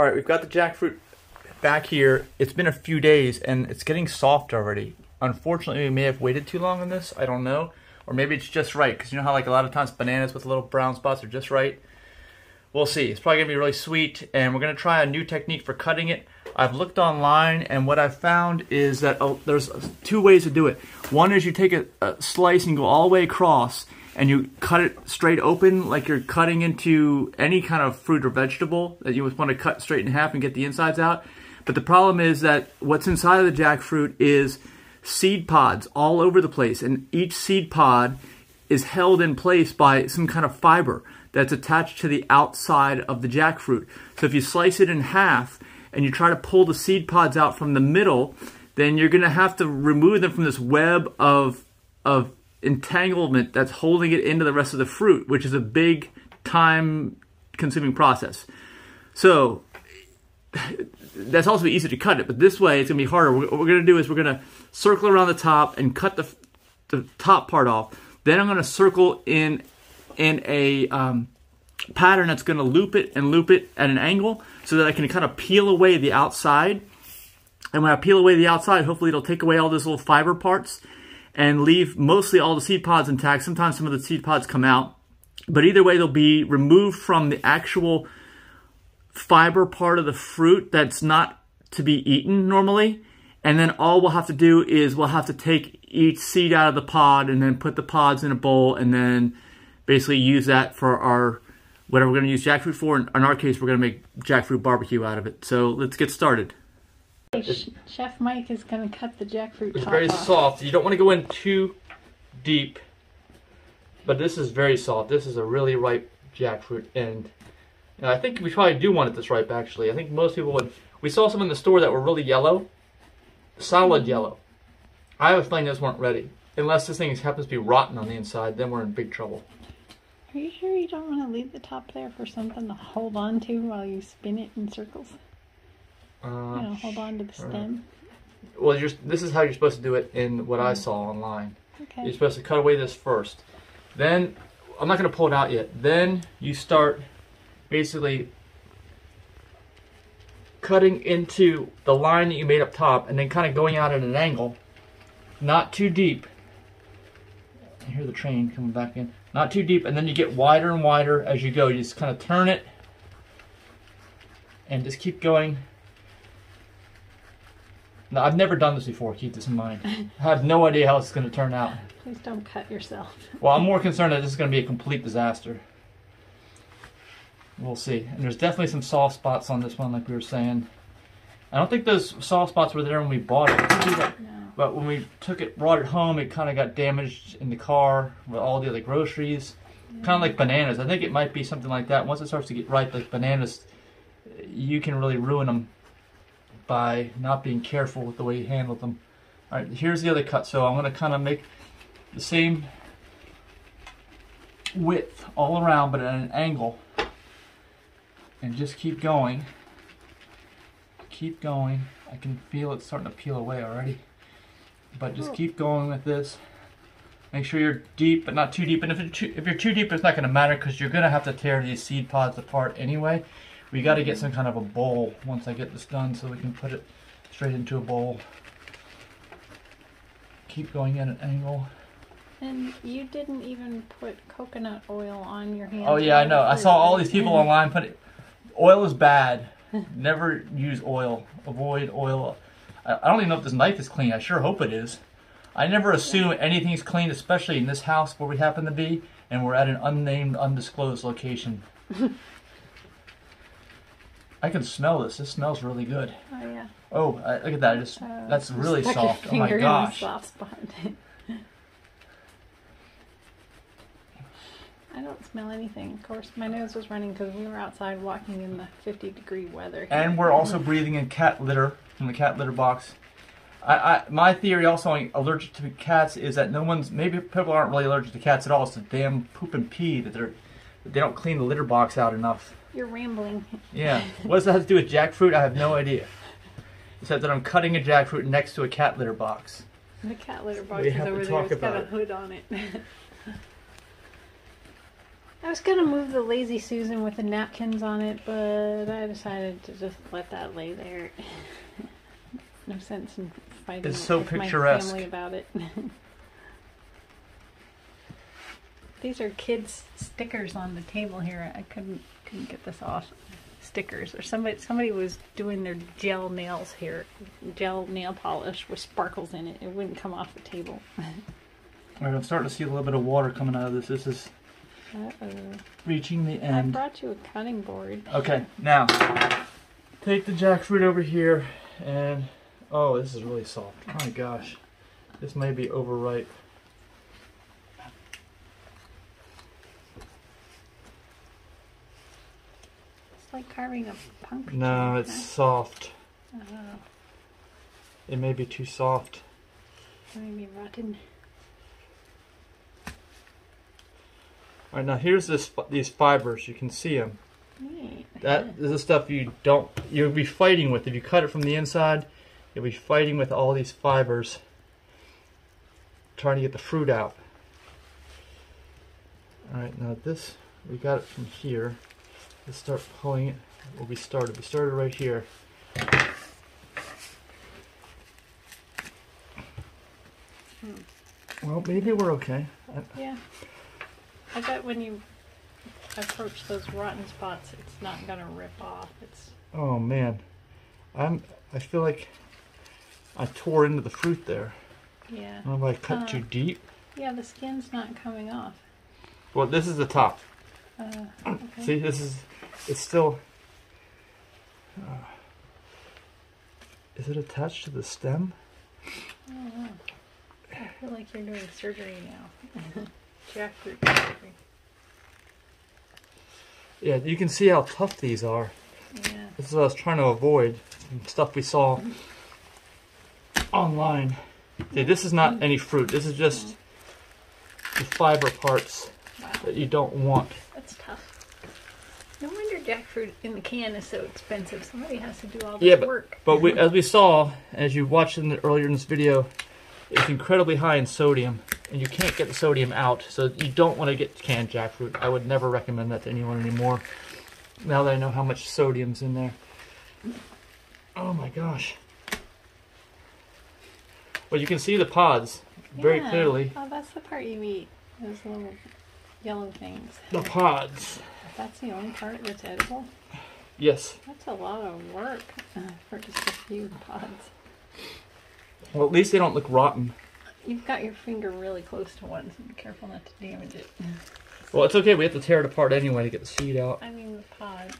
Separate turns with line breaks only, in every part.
All right, we've got the jackfruit back here. It's been a few days and it's getting soft already. Unfortunately, we may have waited too long on this. I don't know. Or maybe it's just right because you know how like a lot of times bananas with little brown spots are just right. We'll see. It's probably gonna be really sweet, and we're gonna try a new technique for cutting it. I've looked online, and what I've found is that oh, there's two ways to do it. One is you take a, a slice and go all the way across, and you cut it straight open like you're cutting into any kind of fruit or vegetable that you want to cut straight in half and get the insides out. But the problem is that what's inside of the jackfruit is seed pods all over the place, and each seed pod is held in place by some kind of fiber that's attached to the outside of the jackfruit. So if you slice it in half and you try to pull the seed pods out from the middle, then you're going to have to remove them from this web of of entanglement that's holding it into the rest of the fruit, which is a big time consuming process. So that's also easy to cut it, but this way it's gonna be harder. What we're gonna do is we're gonna circle around the top and cut the, the top part off. Then I'm gonna circle in in a um, pattern that's gonna loop it and loop it at an angle so that I can kind of peel away the outside. And when I peel away the outside, hopefully it'll take away all those little fiber parts and leave mostly all the seed pods intact. Sometimes some of the seed pods come out, but either way, they'll be removed from the actual fiber part of the fruit that's not to be eaten normally. And then all we'll have to do is we'll have to take each seed out of the pod and then put the pods in a bowl and then basically use that for our whatever we're going to use jackfruit for. In our case, we're going to make jackfruit barbecue out of it. So let's get started.
Chef Mike is going to cut the jackfruit
It's very
off.
soft. You don't want to go in too deep, but this is very soft. This is a really ripe jackfruit, and, and I think we probably do want it this ripe. Actually, I think most people would. We saw some in the store that were really yellow, solid mm-hmm. yellow. I have a feeling those weren't ready. Unless this thing happens to be rotten on the inside, then we're in big trouble.
Are you sure you don't want to leave the top there for something to hold on to while you spin it in circles?
Uh,
hold on to the stem.
well, you're, this is how you're supposed to do it in what I saw online. You're supposed to cut away this first. Then, I'm not going to pull it out yet. Then you start basically cutting into the line that you made up top and then kind of going out at an angle. Not too deep. I hear the train coming back in. Not too deep, and then you get wider and wider as you go. You just kind of turn it and just keep going. Now, I've never done this before, keep this in mind. I have no idea how it's going to turn out.
Please don't cut yourself.
Well, I'm more concerned that this is going to be a complete disaster. We'll see. And there's definitely some soft spots on this one, like we were saying. I don't think those soft spots were there when we bought it.
No.
But when we took it, brought it home, it kind of got damaged in the car with all the other groceries. Yeah. Kind of like bananas. I think it might be something like that. Once it starts to get ripe, like bananas, you can really ruin them by not being careful with the way you handle them. All right, here's the other cut. So I'm going to kind of make the same width all around, but at an angle. And just keep going. Keep going. I can feel it starting to peel away already. But just hmm. keep going with this. Make sure you're deep, but not too deep. And if you're too, if you're too deep, it's not going to matter because you're going to have to tear these seed pods apart anyway. We got to get some kind of a bowl once I get this done so we can put it straight into a bowl. Keep going at an angle.
And you didn't even put coconut oil on your hands.
Oh yeah, I know. I saw all these people online put it. Oil is bad. Never use oil. Avoid oil. I I don't even know if this knife is clean. I sure hope it is. I never assume anything's clean, especially in this house where we happen to be, and we're at an unnamed, undisclosed location. I can smell this. This smells really good.
Oh yeah.
Oh, I, look at that! I just,
Uh,
that's really soft. Oh my
finger in the
gosh!
soft spot. I don't smell anything. Of course, my nose was running because we were outside walking in the 50 degree weather.
And we're also breathing in cat litter from the cat litter box. I, I my theory also on allergic to cats is that no one's maybe people aren't really allergic to cats at all. It's the damn poop and pee that they're they don't clean the litter box out enough.
You're rambling.
Yeah. what does that have to do with jackfruit? I have no idea. Except that I'm cutting a jackfruit next to a cat litter box.
The cat litter box
We
is
have to
over there.
talk
It's got
about
a hood on it. I was gonna move the lazy Susan with the napkins on it, but I decided to just let that lay there. no sense in fighting
It's so
with my
picturesque.
family about it. These are kids' stickers on the table here. I couldn't couldn't get this off. Stickers or somebody somebody was doing their gel nails here, gel nail polish with sparkles in it. It wouldn't come off the table.
All right, I'm starting to see a little bit of water coming out of this. This is
Uh oh.
reaching the end.
I brought you a cutting board.
Okay, now take the jackfruit over here and oh, this is really soft. My gosh, this may be overripe.
It's like carving a pumpkin.
No, it's soft.
Oh,
It may be too soft.
maybe rotten.
All right, now here's this these fibers. You can see them.
Neat.
That is the stuff you don't you'll be fighting with if you cut it from the inside. You'll be fighting with all these fibers, trying to get the fruit out. All right, now this we got it from here. Let's start pulling it. Well, we started. We started right here. Well, maybe we're okay.
Yeah. I bet when you approach those rotten spots, it's not gonna rip off. It's
Oh man, I'm. I feel like I tore into the fruit there.
yeah.
I don't know if I cut
Uh.
too deep.
Yeah, the skin's not coming off.
Well, this is the top.
Uh, okay.
See, this is. It's still. uh, is it attached to the stem?
Oh, wow. I feel like you're doing surgery now. Jackfruit surgery.
Yeah, you can see how tough these are.
Yeah.
This is what I was trying to avoid. Some stuff we saw online. See, this is not any fruit. This is just the fiber parts
Wow.
that you don't want.
That's tough. No wonder jackfruit in the can is so expensive. Somebody has to do all this
Yeah, but-
work.
But we, as we saw, as you watched in the, earlier in this video, it's incredibly high in sodium, and you can't get the sodium out. So you don't want to get canned jackfruit. I would never recommend that to anyone anymore. Now that I know how much sodium's in there. Oh my gosh. Well, you can see the pods very
Yeah.
clearly.
Oh, that's the part you eat. Those little yellow things.
The pods.
That's the only part that's edible.
Yes.
That's a lot of work for just a few pods.
Well, at least they don't look rotten.
You've got your finger really close to one, so be careful not to damage it.
Well, it's okay. We have to tear it apart anyway to get the seed out.
I mean the pod.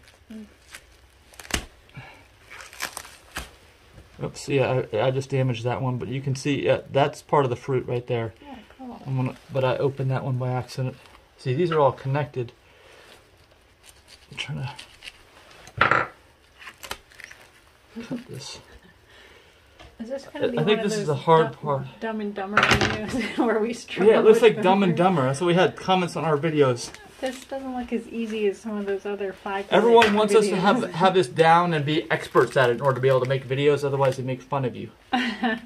Oops, yeah, I, I just damaged that one, but you can see, yeah, that's part of the fruit right there.
Yeah, cool.
I'm gonna, but I opened that one by accident. See, these are all connected. I'm trying to cut this.
Is this to be
I think this is the hard
du-
part.
Dumb and Dumber videos where we struggle?
Yeah, it looks like Dumb and Dumber. That's what we had comments on our videos.
This doesn't look as easy as some of those other five.
Everyone wants us to have have this down and be experts at it in order to be able to make videos. Otherwise, they make fun of you.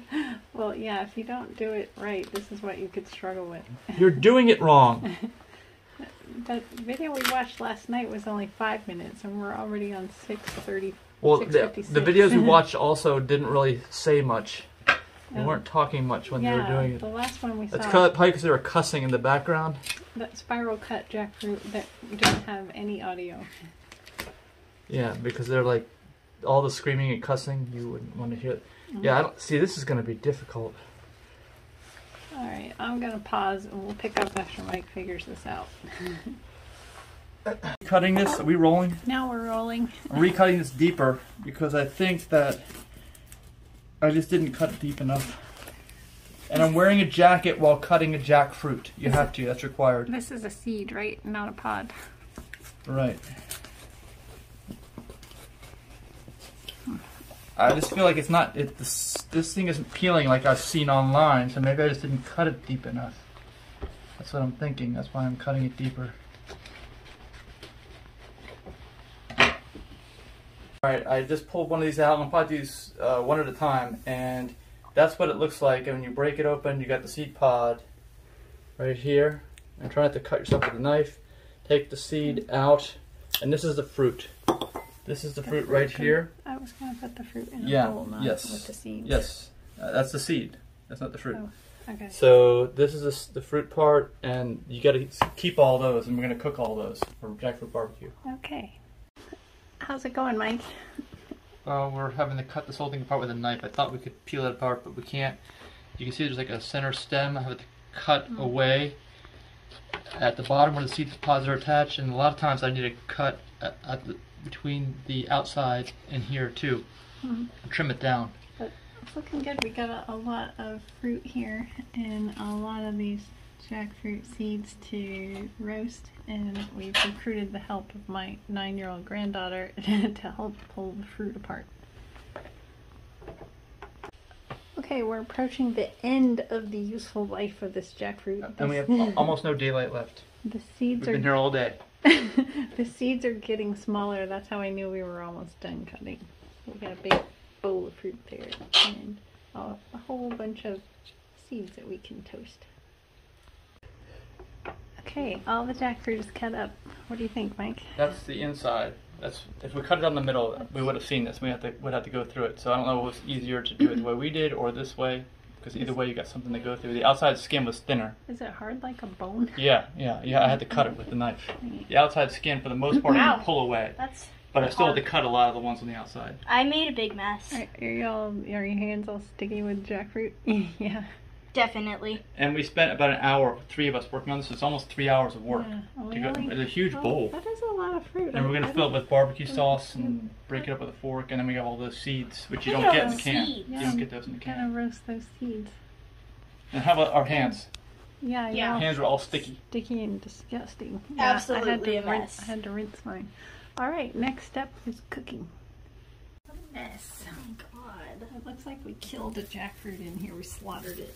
Well, yeah. If you don't do it right, this is what you could struggle with.
You're doing it wrong.
That video we watched last night was only five minutes, and we're already on six thirty.
Well, the, the videos we watched also didn't really say much. They
Oh.
weren't talking much when they were doing it.
the last one we
That's
saw,
ca- probably because they were cussing in the background.
that spiral cut jackfruit that didn't have any audio.
Yeah, because they're like all the screaming and cussing. You wouldn't want to hear. It. Yeah, I mm-hmm. don't see. This is going to be difficult.
All right, I'm gonna pause, and we'll pick up after Mike figures this out.
Cutting this, are we rolling?
Now we're rolling.
I'm recutting this deeper because I think that I just didn't cut deep enough. And I'm wearing a jacket while cutting a jackfruit. You have to. That's required.
This is a seed, right? Not a pod.
Right. I just feel like it's not. It this this thing isn't peeling like I've seen online. So maybe I just didn't cut it deep enough. That's what I'm thinking. That's why I'm cutting it deeper. All right, I just pulled one of these out. I'm probably these uh, one at a time, and that's what it looks like. And when you break it open, you got the seed pod right here. And try not to cut yourself with a knife. take the seed out, and this is the fruit. This is the
The
fruit
fruit
right
can-
here.
I was gonna put the fruit in a
Yeah,
bowl, not
yes,
with the seeds.
Yes, uh, that's the seed. That's not the fruit.
Oh. Okay.
So this is the the fruit part, and you got to keep all those, and we're gonna cook all those for jackfruit barbecue.
Okay. How's it going, Mike?
Uh, we're having to cut this whole thing apart with a knife. I thought we could peel it apart, but we can't. You can see there's like a center stem. I have to cut away at the bottom where the seed pods are attached, and a lot of times I need to cut at, at the, between the outside and here too,
Mhm.
trim it down.
It's looking good. We got a, a lot of fruit here and a lot of these jackfruit seeds to roast. And we've recruited the help of my nine year old granddaughter to help pull the fruit apart. Okay, we're approaching the end of the useful life of this jackfruit.
And we have almost no daylight left.
the seeds
We've
seeds
been
are
here all day.
the seeds are getting smaller. That's how I knew we were almost done cutting. We got a big bowl of fruit there and a, whole bunch of seeds that we can toast. Okay, all the jackfruit is cut up. What do you think, Mike?
That's the inside. That's if we cut it on the middle, we would have seen this. We have to would have to go through it. So I don't know if it was easier to do it the way we did or this way, because either way you got something to go through. The outside skin was thinner.
Is it hard like a bone?
Yeah, yeah, yeah. I had to cut it with the knife. The outside skin, for the most part, you
Ow.
can pull away,
That's.
but I still had to cut a lot of the ones on the outside.
I made a big mess.
Are, are y'all are your hands all sticky with jackfruit? yeah.
Definitely.
And we spent about an hour, three of us, working on this. It's almost three hours of work.
Yeah. Oh,
To go,
really?
it's a huge
Oh,
bowl.
That is a lot of fruit.
And we're gonna
I
fill it
didn't-
with barbecue sauce and break it up with a fork, and then we have all those seeds, which you don't get in the can.
seeds.
You don't get those in the
Gotta roast those seeds.
And how about our hands?
Yeah,
Yeah.
yeah.
Hands are all sticky.
sticky and disgusting. I had
Absolutely
to
a
rinse,
mess.
I had to rinse mine. All right, next step is cooking.
A Mess. Oh God.
It looks like we killed a jackfruit in here. We slaughtered it.